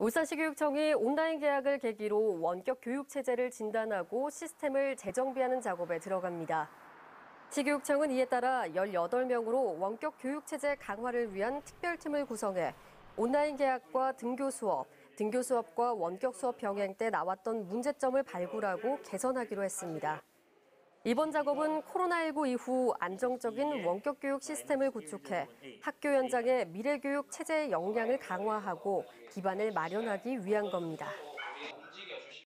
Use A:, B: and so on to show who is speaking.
A: 울산시교육청이 온라인 계약을 계기로 원격 교육 체제를 진단하고 시스템을 재정비하는 작업에 들어갑니다. 시교육청은 이에 따라 18명으로 원격 교육 체제 강화를 위한 특별팀을 구성해 온라인 계약과 등교 수업, 등교 수업과 원격 수업 병행 때 나왔던 문제점을 발굴하고 개선하기로 했습니다. 이번 작업은 코로나19 이후 안정적인 원격 교육 시스템을 구축해 학교 현장의 미래 교육 체제의 역량을 강화하고 기반을 마련하기 위한 겁니다.